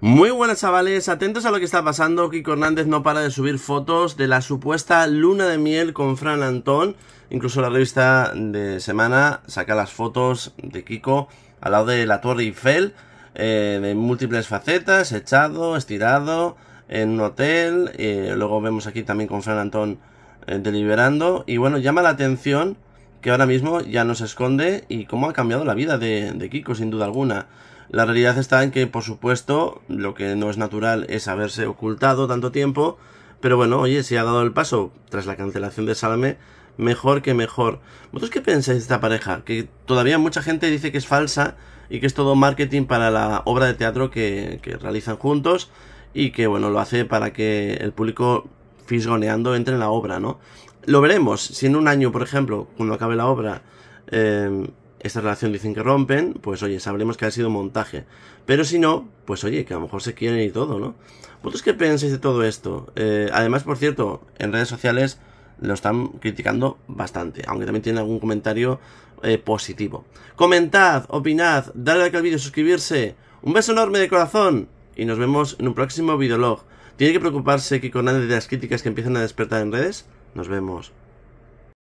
Muy buenas chavales, atentos a lo que está pasando, Kiko Hernández no para de subir fotos de la supuesta luna de miel con Fran Antón, incluso la revista de semana saca las fotos de Kiko al lado de la Torre Eiffel, eh, de múltiples facetas, echado, estirado, en un hotel, eh, luego vemos aquí también con Fran Antón eh, deliberando, y bueno, llama la atención que ahora mismo ya no se esconde y cómo ha cambiado la vida de, de Kiko sin duda alguna. La realidad está en que, por supuesto, lo que no es natural es haberse ocultado tanto tiempo, pero bueno, oye, si ha dado el paso tras la cancelación de Salame, mejor que mejor. ¿Vosotros qué pensáis de esta pareja? Que todavía mucha gente dice que es falsa y que es todo marketing para la obra de teatro que, que realizan juntos y que, bueno, lo hace para que el público fisgoneando entre en la obra, ¿no? Lo veremos, si en un año, por ejemplo, cuando acabe la obra, eh, esta relación dicen que rompen, pues oye, sabremos que ha sido montaje. Pero si no, pues oye, que a lo mejor se quieren y todo, ¿no? ¿Vosotros qué pensáis de todo esto? Eh, además, por cierto, en redes sociales lo están criticando bastante, aunque también tienen algún comentario eh, positivo. Comentad, opinad, dale like al vídeo, suscribirse. Un beso enorme de corazón y nos vemos en un próximo videolog. ¿Tiene que preocuparse que con nadie de las críticas que empiezan a despertar en redes? Nos vemos.